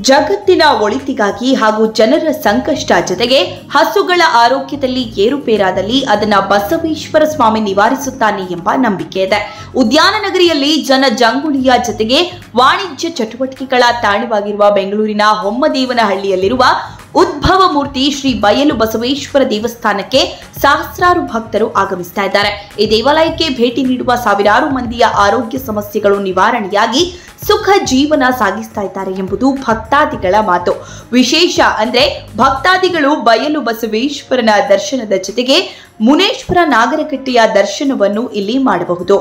ಜಗತ್ತಿನ ಒಳಿತಿಗಾಗಿ ಹಾಗೂ ಜನರ ಸಂಕಷ್ಟ ಜೊತೆಗೆ ಹಸುಗಳ ಆರೋಗ್ಯದಲ್ಲಿ ಏರುಪೇರಾದಲ್ಲಿ ಅದನ್ನ ಬಸವೇಶ್ವರ ಸ್ವಾಮಿ ನಿವಾರಿಸುತ್ತಾನೆ ಎಂಬ ನಂಬಿಕೆ ಇದೆ. ಉದ್ಯಾನ ನಗರಿಯಲ್ಲಿ ಜನ ಜಂಗುಳಿಯ ಜೊತೆಗೆ ವಾಣಿಜ್ಯ ಚಟುವಟಿಕೆಗಳ ತಾಣವಾಗಿರುವ ಬೆಂಗಳೂರಿನ ಹೊಮ್ಮದೇವನಹಳ್ಳಿಯಲ್ಲಿರುವ ಉದ್ಭವ ಮೂರ್ತಿ ಶ್ರೀ ಬಯಲು ಬಸವೇಶ್ವರ ದೇವಸ್ಥಾನಕ್ಕೆ ಸಹಸ್ರಾರು ಭಕ್ತರು ಆಗಮಿಸ್ತಾ ಇದ್ದಾರೆ. ಈ ದೇವಾಲಯಕ್ಕೆ ಭೇಟಿ ನೀಡುವ ಸಾವಿರಾರು ಮಂದಿಯ ಆರೋಗ್ಯ ಸಮಸ್ಯೆಗಳು ನಿವಾರಣೆಯಾಗಿ ಸುಖ ಜೀವನ ಸಾಗಿಸ್ತಾ ಇದ್ದಾರೆ ಎಂಬುದು ಭಕ್ತಾದಿಗಳ ಮಾತು. ವಿಶೇಷ ಅಂದ್ರೆ ಭಕ್ತಾದಿಗಳು ಬಯಲು ಬಸವೇಶ್ವರನ ದರ್ಶನದ ಜೊತೆಗೆ ಮುನೇಶ್ವರ ನಾಗರಕಟ್ಟೆಯ ದರ್ಶನವನ್ನು ಇಲ್ಲಿ ಮಾಡಬಹುದು.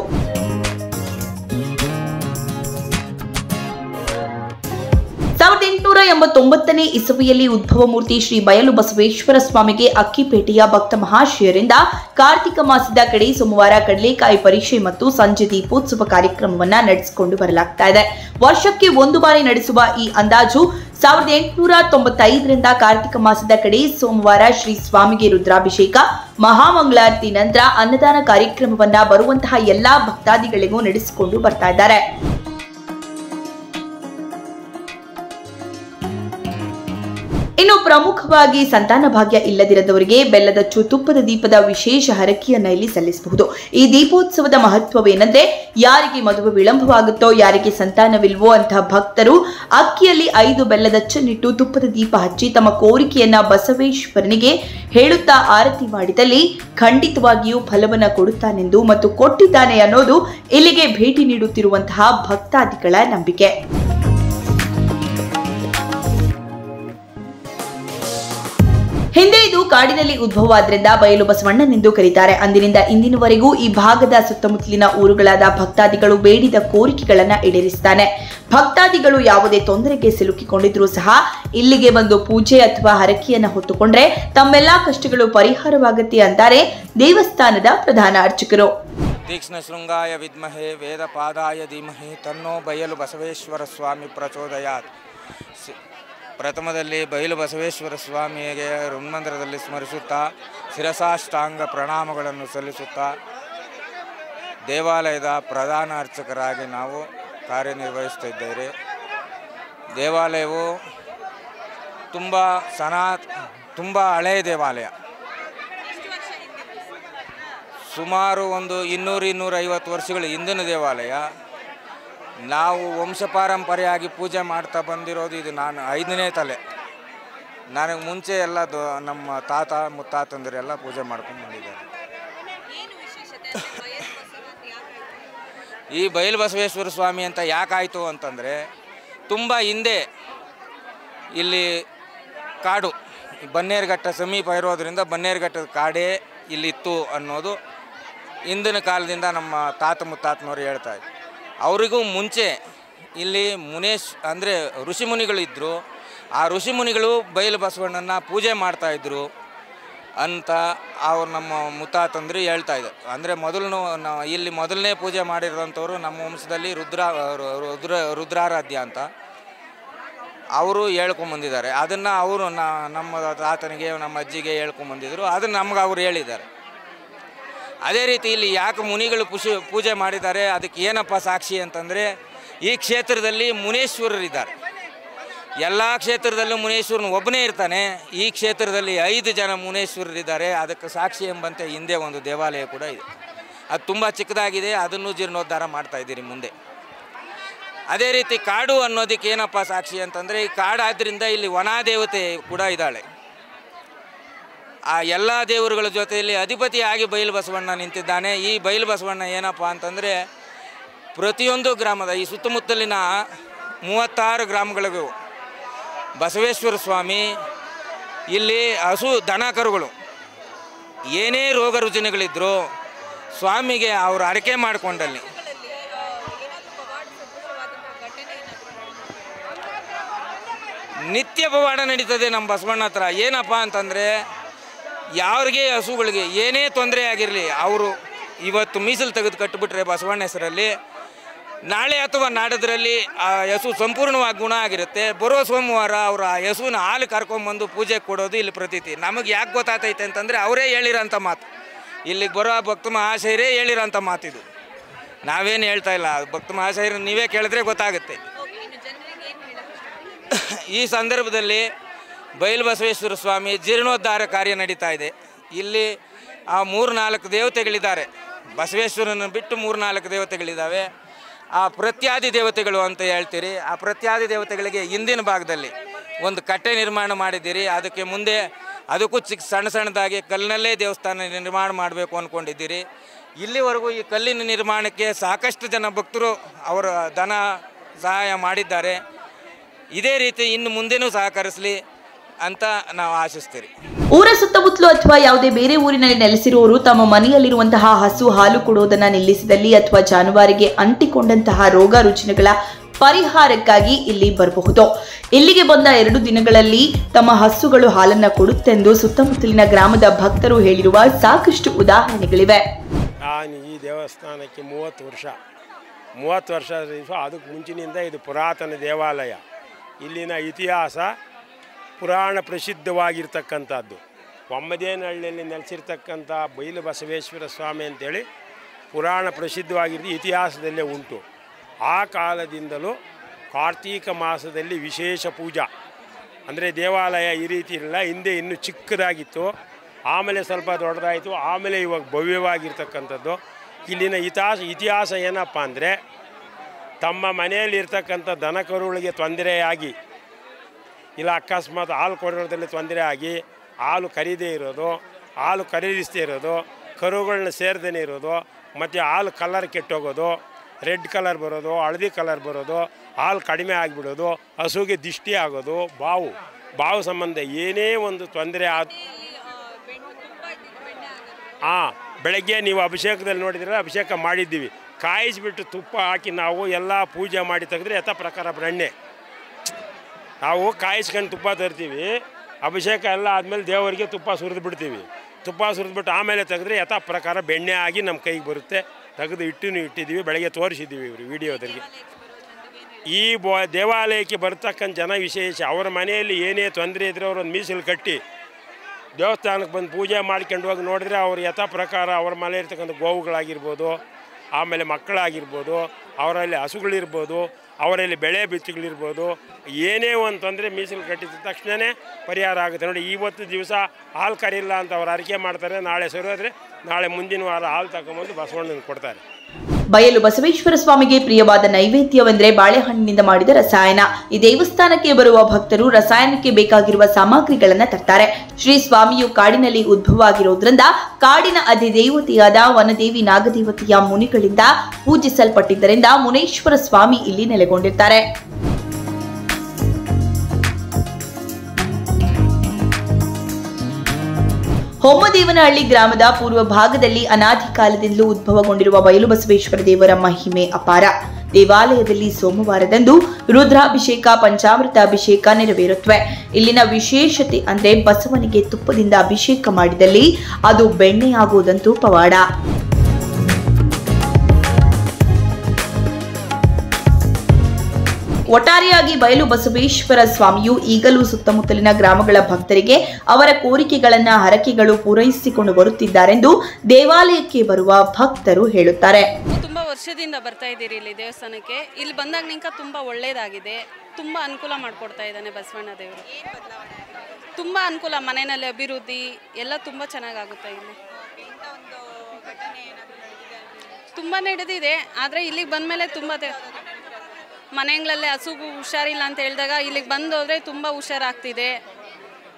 ಎಂಬತ್ತೊಂಬತ್ತನೇ ಇಸವಿಯಲ್ಲಿ ಉದ್ಭವ ಮೂರ್ತಿ ಶ್ರೀ ಬಯಲು ಬಸವೇಶ್ವರ ಸ್ವಾಮಿಗೆ ಅಕ್ಕಿಪೇಟೆಯ ಭಕ್ತ ಮಹಾಶಯರಿಂದ ಕಾರ್ತಿಕ ಮಾಸದ ಕಡೆ ಸೋಮವಾರ ಕಡಲೆಕಾಯಿ ಪರೀಕ್ಷೆ ಮತ್ತು ಸಂಜೆ ದೀಪೋತ್ಸವ ಕಾರ್ಯಕ್ರಮವನ್ನ ನಡೆಸಿಕೊಂಡು ಬರಲಾಗ್ತಾ ಇದೆ. ವರ್ಷಕ್ಕೆ ಒಂದು ಬಾರಿ ನಡೆಸುವ ಈ ಅಂದಾಜು ಸಾವಿರದ ಎಂಟುನೂರ ತೊಂಬತ್ತೈದರಿಂದ ಕಾರ್ತಿಕ ಮಾಸದ ಕಡೆ ಸೋಮವಾರ ಶ್ರೀ ಸ್ವಾಮಿಗೆ ರುದ್ರಾಭಿಷೇಕ, ಮಹಾಮಂಗಳಾರತಿ ನಂತರ ಅನ್ನದಾನ ಕಾರ್ಯಕ್ರಮವನ್ನ ಬರುವಂತಹ ಎಲ್ಲಾ ಭಕ್ತಾದಿಗಳಿಗೂ ನಡೆಸಿಕೊಂಡು ಬರ್ತಾ ಇದ್ದಾರೆ. ಇನ್ನು ಪ್ರಮುಖವಾಗಿ ಸಂತಾನ ಭಾಗ್ಯ ಇಲ್ಲದಿರದವರಿಗೆ ಬೆಲ್ಲದಚ್ಚು ತುಪ್ಪದ ದೀಪದ ವಿಶೇಷ ಹರಕೆಯನ್ನ ಇಲ್ಲಿ ಸಲ್ಲಿಸಬಹುದು. ಈ ದೀಪೋತ್ಸವದ ಮಹತ್ವವೇನೆಂದ್ರೆ ಯಾರಿಗೆ ಮದುವೆ ವಿಳಂಬವಾಗುತ್ತೋ, ಯಾರಿಗೆ ಸಂತಾನವಿಲ್ವೋ ಅಂತಹ ಭಕ್ತರು ಅಕ್ಕಿಯಲ್ಲಿ ಐದು ಬೆಲ್ಲದಚ್ಚನ್ನಿಟ್ಟು ತುಪ್ಪದ ದೀಪ ಹಚ್ಚಿ ತಮ್ಮ ಕೋರಿಕೆಯನ್ನ ಬಸವೇಶ್ವರನಿಗೆ ಹೇಳುತ್ತಾ ಆರತಿ ಮಾಡಿದಲ್ಲಿ ಖಂಡಿತವಾಗಿಯೂ ಫಲವನ್ನ ಕೊಡುತ್ತಾನೆಂದು ಮತ್ತು ಕೊಟ್ಟಿದ್ದಾನೆ ಅನ್ನೋದು ಇಲ್ಲಿಗೆ ಭೇಟಿ ನೀಡುತ್ತಿರುವಂತಹ ಭಕ್ತಾದಿಗಳ ನಂಬಿಕೆ. ಹಿಂದೆ ಇದು ಕಾಡಿನಲ್ಲಿ ಉದ್ಭವವಾದ್ರಿಂದ ಬಯಲು ಬಸವಣ್ಣನೆಂದು ಕರೀತಾರೆ. ಅಂದಿನಿಂದ ಇಂದಿನವರೆಗೂ ಈ ಭಾಗದ ಸುತ್ತಮುತ್ತಲಿನ ಊರುಗಳಾದ ಭಕ್ತಾದಿಗಳು ಬೇಡಿದ ಕೋರಿಕೆಗಳನ್ನ ಈಡೇರಿಸ್ತಾನೆ. ಭಕ್ತಾದಿಗಳು ಯಾವುದೇ ತೊಂದರೆಗೆ ಸಿಲುಕಿಕೊಂಡಿದ್ರೂ ಸಹ ಇಲ್ಲಿಗೆ ಬಂದು ಪೂಜೆ ಅಥವಾ ಹರಕೆಯನ್ನ ಹೊತ್ತುಕೊಂಡ್ರೆ ತಮ್ಮೆಲ್ಲಾ ಕಷ್ಟಗಳು ಪರಿಹಾರವಾಗುತ್ತೆ ಅಂತಾರೆ ದೇವಸ್ಥಾನದ ಪ್ರಧಾನ ಅರ್ಚಕರು. ತೀಕ್ಷ್ಣ ಶೃಂಗಾಯ ವಿದ್ಮಹೆ ವೇದಪಾದಾಯ ಧೀಮಹಿ ತನ್ನೋ ಬಯಲು ಬಸವೇಶ್ವರ ಸ್ವಾಮಿ ಪ್ರಚೋದಯಾತ್. ಪ್ರಥಮದಲ್ಲಿ ಬಯಲು ಬಸವೇಶ್ವರ ಸ್ವಾಮಿಗೆ ಋನ್ಮಂದಿರದಲ್ಲಿ ಸ್ಮರಿಸುತ್ತಾ ಶಿರಸಾಷ್ಟಾಂಗ ಪ್ರಣಾಮಗಳನ್ನು ಸಲ್ಲಿಸುತ್ತಾ ದೇವಾಲಯದ ಪ್ರಧಾನ ಅರ್ಚಕರಾಗಿ ನಾವು ಕಾರ್ಯನಿರ್ವಹಿಸ್ತಿದ್ದೇವೆ ದೇವಾಲಯವು ತುಂಬ ಸನಾ, ತುಂಬ ಹಳೆಯ ದೇವಾಲಯ. ಸುಮಾರು ಒಂದು ಇನ್ನೂರು ಇನ್ನೂರೈವತ್ತು ವರ್ಷಗಳ ಹಿಂದಿನ ದೇವಾಲಯ. ನಾವು ವಂಶಪಾರಂಪರೆಯಾಗಿ ಪೂಜೆ ಮಾಡ್ತಾ ಬಂದಿರೋದು ಇದು ನಾನು ಐದನೇ ತಲೆ. ನನಗೆ ಮುಂಚೆ ಎಲ್ಲ ದೊ ನಮ್ಮ ತಾತ ಮುತ್ತಾತಂದಿರೆಲ್ಲ ಪೂಜೆ ಮಾಡ್ಕೊಂಡು ಬಂದಿದ್ದಾರೆ. ಈ ಬಯಲು ಬಸವೇಶ್ವರ ಸ್ವಾಮಿ ಅಂತ ಯಾಕಾಯಿತು ಅಂತಂದರೆ ತುಂಬ ಹಿಂದೆ ಇಲ್ಲಿ ಕಾಡು ಬನ್ನೇರುಘಟ್ಟ ಸಮೀಪ ಇರೋದರಿಂದ ಬನ್ನೇರುಘಟ್ಟದ ಕಾಡೇ ಇಲ್ಲಿತ್ತು ಅನ್ನೋದು ಹಿಂದಿನ ಕಾಲದಿಂದ ನಮ್ಮ ತಾತ ಮುತ್ತಾತನವರು ಹೇಳ್ತಾ ಇದ್ರು. ಅವರಿಗೂ ಮುಂಚೆ ಇಲ್ಲಿ ಮುನೇಶ್ ಅಂದರೆ ಋಷಿಮುನಿಗಳಿದ್ದರು ಆ ಋಷಿಮುನಿಗಳು ಬಯಲು ಬಸವಣ್ಣನ ಪೂಜೆ ಮಾಡ್ತಾಯಿದ್ರು ಅಂತ ಅವ್ರು ನಮ್ಮ ಮುತ್ತಾತಂದ್ರು ಹೇಳ್ತಾ ಇದ್ದಾರೆ ಅಂದರೆ ಮೊದಲು ಇಲ್ಲಿ ಮೊದಲನೇ ಪೂಜೆ ಮಾಡಿರೋಂಥವ್ರು ನಮ್ಮ ವಂಶದಲ್ಲಿ ರುದ್ರ ರುದ್ರ, ರುದ್ರಾರಾಧ್ಯ ಅಂತ. ಅವರು ಹೇಳ್ಕೊಂಬಂದಿದ್ದಾರೆ ಅದನ್ನು ಅವರು ನಮ್ಮ ತಾತನಿಗೆ, ನಮ್ಮ ಅಜ್ಜಿಗೆ ಹೇಳ್ಕೊಂಬಂದಿದ್ರು ಅದನ್ನು ನಮ್ಗೆ ಅವ್ರು ಹೇಳಿದ್ದಾರೆ. ಅದೇ ರೀತಿ ಇಲ್ಲಿ ಯಾಕೆ ಮುನಿಗಳು ಪುಷಿ ಪೂಜೆ ಮಾಡಿದ್ದಾರೆ, ಅದಕ್ಕೆ ಏನಪ್ಪ ಸಾಕ್ಷಿ ಅಂತಂದರೆ ಈ ಕ್ಷೇತ್ರದಲ್ಲಿ ಮುನೇಶ್ವರರಿದ್ದಾರೆ. ಎಲ್ಲ ಕ್ಷೇತ್ರದಲ್ಲೂ ಮುನೇಶ್ವರನ ಒಬ್ಬನೇ ಇರ್ತಾನೆ, ಈ ಕ್ಷೇತ್ರದಲ್ಲಿ ಐದು ಜನ ಮುನೇಶ್ವರರಿದ್ದಾರೆ, ಅದಕ್ಕೆ ಸಾಕ್ಷಿ ಎಂಬಂತೆ ಹಿಂದೆ ಒಂದು ದೇವಾಲಯ ಕೂಡ ಇದೆ. ಅದು ತುಂಬ ಚಿಕ್ಕದಾಗಿದೆ, ಅದನ್ನು ಜೀರ್ಣೋದ್ಧಾರ ಮಾಡ್ತಾ ಇದ್ದೀರಿ ಮುಂದೆ. ಅದೇ ರೀತಿ ಕಾಡು ಅನ್ನೋದಕ್ಕೆ ಏನಪ್ಪ ಸಾಕ್ಷಿ ಅಂತಂದರೆ, ಈ ಕಾಡಾದ್ದರಿಂದ ಇಲ್ಲಿ ವನಾದೇವತೆ ಕೂಡ ಇದ್ದಾಳೆ. ಆ ಎಲ್ಲ ದೇವರುಗಳ ಜೊತೆಯಲ್ಲಿ ಅಧಿಪತಿಯಾಗಿ ಬಯಲು ಬಸವಣ್ಣ ನಿಂತಿದ್ದಾನೆ. ಈ ಬಯಲು ಬಸವಣ್ಣ ಏನಪ್ಪ ಅಂತಂದರೆ ಪ್ರತಿಯೊಂದು ಗ್ರಾಮದ ಈ ಸುತ್ತಮುತ್ತಲಿನ ಮೂವತ್ತಾರು ಗ್ರಾಮಗಳಿಗೂ ಬಸವೇಶ್ವರ ಸ್ವಾಮಿ, ಇಲ್ಲಿ ಹಸು ದನ ಕರುಗಳು ಏನೇ ರೋಗ ರುಜಿನಗಳಿದ್ದರೂ ಸ್ವಾಮಿಗೆ ಅವರು ಅರಕೆ ಮಾಡಿಕೊಂಡಲ್ಲಿ. ನಿತ್ಯ ಪವಾಡ ನಡೀತದೆ ನಮ್ಮ ಬಸವಣ್ಣ ಹತ್ರ. ಏನಪ್ಪ ಅಂತಂದರೆ ಯಾರಿಗೆ ಹಸುಗಳಿಗೆ ಏನೇ ತೊಂದರೆ ಆಗಿರಲಿ ಅವರು ಇವತ್ತು ಮೀಸಲು ತೆಗೆದು ಕಟ್ಟಿಬಿಟ್ರೆ ಬಸವಣ್ಣ ಹೆಸರಲ್ಲಿ ನಾಳೆ ಅಥವಾ ನಾಡದ್ರಲ್ಲಿ ಆ ಹಸು ಸಂಪೂರ್ಣವಾಗಿ ಗುಣ ಆಗಿರುತ್ತೆ. ಬರೋ ಸೋಮವಾರ ಅವರು ಆ ಹಸುವಿನ ಹಾಲು ಕರ್ಕೊಂಬಂದು ಪೂಜೆ ಕೊಡೋದು ಇಲ್ಲಿ ಪ್ರತೀತಿ. ನಮಗೆ ಯಾಕೆ ಗೊತ್ತಾಗ್ತೈತೆ ಅಂತಂದರೆ ಅವರೇ ಹೇಳಿರೋಂಥ ಮಾತು. ಇಲ್ಲಿಗೆ ಬರೋ ಭಕ್ತ ಮಹಾಶಯರೇ ಹೇಳಿರೋಂಥ ಮಾತಿದು. ನಾವೇನು ಹೇಳ್ತಾ ಇಲ್ಲ ಭಕ್ತ ಮಹಾಶಯರು ನೀವೇ ಕೇಳಿದ್ರೆ ಗೊತ್ತಾಗುತ್ತೆ. ಈ ಸಂದರ್ಭದಲ್ಲಿ ಬಸವೇಶ್ವರ ಸ್ವಾಮಿ ಜೀರ್ಣೋದ್ಧಾರ ಕಾರ್ಯ ನಡೀತಾ ಇದೆ. ಇಲ್ಲಿ ಆ ಮೂರು ನಾಲ್ಕು ದೇವತೆಗಳಿದ್ದಾರೆ. ಬಸವೇಶ್ವರನ ಬಿಟ್ಟು ಮೂರು ನಾಲ್ಕು ದೇವತೆಗಳಿದ್ದಾವೆ. ಆ ಪ್ರತ್ಯಾದಿ ದೇವತೆಗಳು ಅಂತ ಹೇಳ್ತೀರಿ. ಆ ಪ್ರತ್ಯಾದಿ ದೇವತೆಗಳಿಗೆ ಹಿಂದಿನ ಭಾಗದಲ್ಲಿ ಒಂದು ಕಟ್ಟೆ ನಿರ್ಮಾಣ ಮಾಡಿದ್ದೀರಿ. ಅದಕ್ಕೆ ಮುಂದೆ ಅದಕ್ಕೂ ಚಿಕ್ಕ ಸಣ್ಣ ಸಣ್ಣದಾಗಿ ಕಲ್ಲಿನಲ್ಲೇ ದೇವಸ್ಥಾನ ನಿರ್ಮಾಣ ಮಾಡಬೇಕು ಅಂದ್ಕೊಂಡಿದ್ದೀರಿ. ಇಲ್ಲಿವರೆಗೂ ಈ ಕಲ್ಲಿನ ನಿರ್ಮಾಣಕ್ಕೆ ಸಾಕಷ್ಟು ಜನ ಭಕ್ತರು ಅವರ ಧನ ಸಹಾಯ ಮಾಡಿದ್ದಾರೆ. ಇದೇ ರೀತಿ ಇನ್ನು ಮುಂದೆನೂ ಸಹಕರಿಸಲಿ. ಅಂತ ನಾವು ಆಶಿಸ್ತೀರಿ. ಊರ ಸುತ್ತಮುತ್ತಲು ಅಥವಾ ಯಾವುದೇ ಬೇರೆ ಊರಿನಲ್ಲಿ ನೆಲೆಸಿರುವವರು ತಮ್ಮ ಮನೆಯಲ್ಲಿರುವಂತಹ ಹಸು ಹಾಲು ಕೊಡುವುದನ್ನು ನಿಲ್ಲಿಸಿದಲ್ಲಿ ಅಥವಾ ಜಾನುವಾರಿಗೆ ಅಂಟಿಕೊಂಡಂತಹ ರೋಗ ರುಜಿನಗಳ ಪರಿಹಾರಕ್ಕಾಗಿ ಇಲ್ಲಿ ಬರಬಹುದು. ಇಲ್ಲಿಗೆ ಬಂದ ಎರಡು ದಿನಗಳಲ್ಲಿ ತಮ್ಮ ಹಸುಗಳು ಹಾಲನ್ನ ಕೊಡುತ್ತೆಂದು ಸುತ್ತಮುತ್ತಲಿನ ಗ್ರಾಮದ ಭಕ್ತರು ಹೇಳಿರುವ ಸಾಕಷ್ಟು ಉದಾಹರಣೆಗಳಿವೆ. ನಾನು ಈ ದೇವಸ್ಥಾನಕ್ಕೆ ಮೂವತ್ತು ವರ್ಷ. ಮೂವತ್ತು ವರ್ಷ ಅದಕ್ಕೆ ಮುಂಚಿನಿಂದ ಇದು ಪುರಾತನ ದೇವಾಲಯ. ಇಲ್ಲಿನ ಇತಿಹಾಸ ಪುರಾಣ ಪ್ರಸಿದ್ಧವಾಗಿರ್ತಕ್ಕಂಥದ್ದು. ಒಮ್ಮದೇನಹಳ್ಳಿಯಲ್ಲಿ ನೆಲೆಸಿರ್ತಕ್ಕಂಥ ಬೈಲು ಬಸವೇಶ್ವರ ಸ್ವಾಮಿ ಅಂತೇಳಿ ಪುರಾಣ ಪ್ರಸಿದ್ಧವಾಗಿದ್ದು ಇತಿಹಾಸದಲ್ಲೇ ಉಂಟು. ಆ ಕಾಲದಿಂದಲೂ ಕಾರ್ತೀಕ ಮಾಸದಲ್ಲಿ ವಿಶೇಷ ಪೂಜಾ. ಅಂದರೆ ದೇವಾಲಯ ಈ ರೀತಿ ಇರಲಿಲ್ಲ ಹಿಂದೆ ಇನ್ನೂ ಚಿಕ್ಕದಾಗಿತ್ತು, ಆಮೇಲೆ ಸ್ವಲ್ಪ ದೊಡ್ಡದಾಯಿತು, ಆಮೇಲೆ ಇವಾಗ ಭವ್ಯವಾಗಿರ್ತಕ್ಕಂಥದ್ದು. ಇಲ್ಲಿನ ಇತಿಹಾಸ ಇತಿಹಾಸ ಏನಪ್ಪ ಅಂದರೆ ತಮ್ಮ ಮನೆಯಲ್ಲಿರ್ತಕ್ಕಂಥ ದನಕರುಗಳಿಗೆ ತೊಂದರೆಯಾಗಿ ಇಲ್ಲ ಅಕಸ್ಮಾತ್ ಹಾಲು ಕೊಡೋದ್ರಲ್ಲಿ ತೊಂದರೆ ಆಗಿ ಹಾಲು ಕರೀದೇ ಇರೋದು, ಹಾಲು ಖರೀದಿಸದೇ ಇರೋದು, ಕರುಗಳನ್ನ ಸೇರ್ದೇ ಇರೋದು, ಮತ್ತು ಹಾಲು ಕಲರ್ ಕೆಟ್ಟೋಗೋದು ರೆಡ್ ಕಲರ್ ಬರೋದು, ಹಳದಿ ಕಲರ್ ಬರೋದು, ಹಾಲು ಕಡಿಮೆ ಆಗಿಬಿಡೋದು ಹಸುಗೆ ದಿಷ್ಟಿ ಆಗೋದು, ಬಾವು ಬಾವು ಸಂಬಂಧ ಏನೇ ಒಂದು ತೊಂದರೆ ಆದ ಹಾಂ ಬೆಳಗ್ಗೆ ನೀವು ಅಭಿಷೇಕದಲ್ಲಿ ನೋಡಿದ್ರೆ ಅಭಿಷೇಕ ಮಾಡಿದ್ದೀವಿ. ಕಾಯಿಸಿಬಿಟ್ಟು ತುಪ್ಪ ಹಾಕಿ ನಾವು ಎಲ್ಲ ಪೂಜೆ ಮಾಡಿ ತೆಗೆದ್ರೆ ಯಥ ಪ್ರಕಾರ ಬೆಣ್ಣೆ ನಾವು ಕಾಯಿಸ್ಕೊಂಡು ತುಪ್ಪ ತರ್ತೀವಿ, ಅಭಿಷೇಕ ಎಲ್ಲ ಆದಮೇಲೆ ದೇವರಿಗೆ ತುಪ್ಪ ಸುರಿದು ಬಿಡ್ತೀವಿ. ತುಪ್ಪ ಸುರಿದ್ಬಿಟ್ಟು ಆಮೇಲೆ ತೆಗೆದ್ರೆ ಯಥಾ ಪ್ರಕಾರ ಬೆಣ್ಣೆ ಆಗಿ ನಮ್ಮ ಕೈಗೆ ಬರುತ್ತೆ. ತೆಗೆದು ಇಟ್ಟು ಇಟ್ಟಿದ್ದೀವಿ, ಬೆಳಗ್ಗೆ ತೋರಿಸಿದ್ದೀವಿ ಇವರು ವಿಡಿಯೋದಲ್ಲಿ ಈ ಬ ದೇವಾಲಯಕ್ಕೆ ಬರ್ತಕ್ಕಂಥ ಜನ ವಿಶೇಷ, ಅವರ ಮನೆಯಲ್ಲಿ ಏನೇ ತೊಂದರೆ ಇದ್ದರೆ ಅವರೊಂದು ಮೀಸಲು ಕಟ್ಟಿ, ದೇವಸ್ಥಾನಕ್ಕೆ ಬಂದು ಪೂಜೆ ಮಾಡ್ಕೊಂಡು ಹೋಗಿ ನೋಡಿದ್ರೆ ಅವ್ರು ಯಥಾ ಪ್ರಕಾರ ಅವ್ರ ಮನೆ ಇರ್ತಕ್ಕಂಥ ಗೋವುಗಳಾಗಿರ್ಬೋದು, ಆಮೇಲೆ ಮಕ್ಕಳಾಗಿರ್ಬೋದು, ಅವರಲ್ಲಿ ಹಸುಗಳಿರ್ಬೋದು ಅವರಲ್ಲಿ ಬೆಳೆ ಬಿತ್ತುಗಳಿರ್ಬೋದು, ಏನೇ ಒಂದು ತೊಂದರೆ ಮೀಸಲು ಕಟ್ಟಿದ ತಕ್ಷಣವೇ ಪರಿಹಾರ ಆಗುತ್ತೆ. ನೋಡಿ, ಇವತ್ತು ದಿವಸ ಹಾಲು ಕರಿಲ್ಲ ಅಂತ ಅವ್ರು ಅರಿಕೆ ಮಾಡ್ತಾರೆ, ನಾಳೆ ಸರಿಯೋದ್ರೆ ನಾಳೆ ಮುಂದಿನ ವಾರ ಹಾಲು ತಗೊಂಬಂದು ಬಸವಣ್ಣನ ಕೊಡ್ತಾರೆ. ಬಯಲು ಬಸವೇಶ್ವರ ಸ್ವಾಮಿಗೆ ಪ್ರಿಯವಾದ ನೈವೇದ್ಯವೆಂದರೆ ಬಾಳೆಹಣ್ಣಿನಿಂದ ಮಾಡಿದ ರಸಾಯನ. ಈ ದೇವಸ್ಥಾನಕ್ಕೆ ಬರುವ ಭಕ್ತರು ರಸಾಯನಕ್ಕೆ ಬೇಕಾಗಿರುವ ಸಾಮಗ್ರಿಗಳನ್ನ ತರ್ತಾರೆ. ಶ್ರೀ ಸ್ವಾಮಿಯು ಕಾಡಿನಲ್ಲಿ ಉದ್ಭವ ಆಗಿರೋದ್ರಿಂದ ಕಾಡಿನ ಅಧಿದೇವತೆಯಾದ ವನದೇವಿ ನಾಗದೇವತೆಯ ಮುನಿಗಳಿಂದ ಪೂಜಿಸಲ್ಪಟ್ಟಿದ್ದರಿಂದ ಮುನೇಶ್ವರ ಸ್ವಾಮಿ ಇಲ್ಲಿ ನೆಲೆಗೊಂಡಿರ್ತಾರೆ. ಹೊಮ್ಮದೇವನಹಳ್ಳಿ ಗ್ರಾಮದ ಪೂರ್ವ ಭಾಗದಲ್ಲಿ ಅನಾದಿ ಕಾಲದಿಂದಲೂ ಉದ್ಭವಗೊಂಡಿರುವ ಬಯಲು ಬಸವೇಶ್ವರ ದೇವರ ಮಹಿಮೆ ಅಪಾರ. ದೇವಾಲಯದಲ್ಲಿ ಸೋಮವಾರದಂದು ರುದ್ರಾಭಿಷೇಕ ಪಂಚಾಮೃತ ಅಭಿಷೇಕ ನೆರವೇರುತ್ತವೆ. ಇಲ್ಲಿನ ವಿಶೇಷತೆ ಅಂದ್ರೆ ಬಸವನಿಗೆ ತುಪ್ಪದಿಂದ ಅಭಿಷೇಕ ಮಾಡಿದಲ್ಲಿ ಅದು ಬೆಣ್ಣೆಯಾಗುವುದಂತೂ ಪವಾಡ. ಒಟ್ಟಾರೆಯಾಗಿ ಬಯಲು ಬಸವೇಶ್ವರ ಸ್ವಾಮಿಯು ಈಗಲೂ ಸುತ್ತಮುತ್ತಲಿನ ಗ್ರಾಮಗಳ ಭಕ್ತರಿಗೆ ಅವರ ಕೋರಿಕೆಗಳನ್ನ, ಹರಕೆಗಳು ಪೂರೈಸಿಕೊಂಡು ಬರುತ್ತಿದ್ದಾರೆಂದು ದೇವಾಲಯಕ್ಕೆ ಬರುವ ಭಕ್ತರು ಹೇಳುತ್ತಾರೆ. ತುಂಬಾ ವರ್ಷದಿಂದ ಬರ್ತಾ ಇದ್ದೀರಿ ಇಲ್ಲಿ ದೇವಸ್ಥಾನಕ್ಕೆ. ಇಲ್ಲಿ ಬಂದಾಗ ನಿಂಕ ತುಂಬಾ ಒಳ್ಳೇದಾಗಿದೆ. ತುಂಬಾ ಅನುಕೂಲ ಮಾಡಿಕೊಡ್ತಾ ಇದ್ದಾನೆ ಬಸವಣ್ಣ ದೇವರು. ತುಂಬ ಅನುಕೂಲ, ಮನೆಯಲ್ಲಿ ಅಭಿವೃದ್ಧಿ, ಎಲ್ಲ ತುಂಬ ಚೆನ್ನಾಗಾಗುತ್ತೆ ಇಲ್ಲಿ. ತುಂಬ ನಡೆದಿದೆ ಆದರೆ ಇಲ್ಲಿಗೆ ಬಂದಮೇಲೆ ತುಂಬ ಮನೆಗಳಲ್ಲೇ ಹಸುಗು ಹುಷಾರಿಲ್ಲ ಅಂತ ಹೇಳಿದಾಗ ಇಲ್ಲಿಗೆ ಬಂದೋದ್ರೆ ತುಂಬ ಹುಷಾರಾಗ್ತಿದೆ.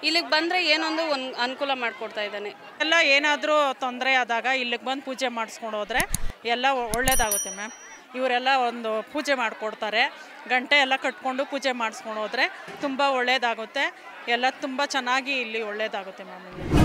ಇಲ್ಲಿಗೆ ಬಂದರೆ ಏನೊಂದು ಒಂದು ಅನುಕೂಲ ಮಾಡಿಕೊಡ್ತಾ ಇದ್ದಾನೆ. ಎಲ್ಲ ಏನಾದರೂ ತೊಂದರೆ ಆದಾಗ ಇಲ್ಲಿಗೆ ಬಂದು ಪೂಜೆ ಮಾಡಿಸ್ಕೊಂಡು ಹೋದರೆ ಎಲ್ಲ ಒಳ್ಳೆಯದಾಗುತ್ತೆ ಮ್ಯಾಮ್. ಇವರೆಲ್ಲ ಒಂದು ಪೂಜೆ ಮಾಡಿಕೊಡ್ತಾರೆ. ಗಂಟೆ ಎಲ್ಲ ಕಟ್ಕೊಂಡು ಪೂಜೆ ಮಾಡಿಸ್ಕೊಂಡು ಹೋದರೆ ತುಂಬ ಒಳ್ಳೇದಾಗುತ್ತೆ. ಎಲ್ಲ ತುಂಬ ಚೆನ್ನಾಗಿ ಇಲ್ಲಿ ಒಳ್ಳೇದಾಗುತ್ತೆ ಮ್ಯಾಮ್